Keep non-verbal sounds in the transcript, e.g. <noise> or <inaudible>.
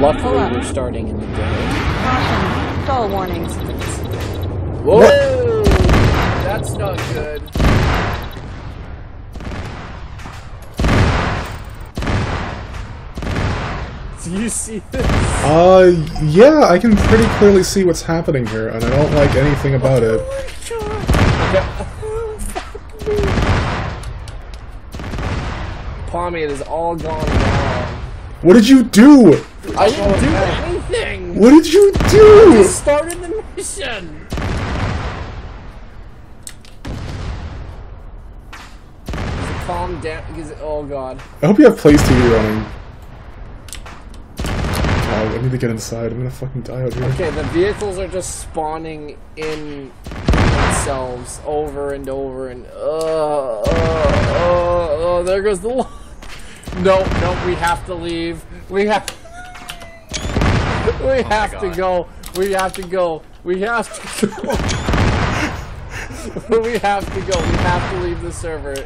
Luckily, Hold we're starting in the day. Caution. Stall warnings. Whoa! That's not good. <laughs> Do you see this? Uh, yeah, I can pretty clearly see what's happening here, and I don't like anything about it. <laughs> Pommy, it is all gone wrong. What did you do? I didn't do anything! What did you do? I started the mission! Calm down, oh god. I hope you have Plays TV running. Oh, I need to get inside. I'm gonna fucking die out here. Okay, the vehicles are just spawning in themselves over and over and, uh, uh, uh, uh, there goes the <laughs> No, no, we have to leave. We have, <laughs> we oh have to go. We have to go. We have to <laughs> go. <laughs> we have to go. We have to leave the server.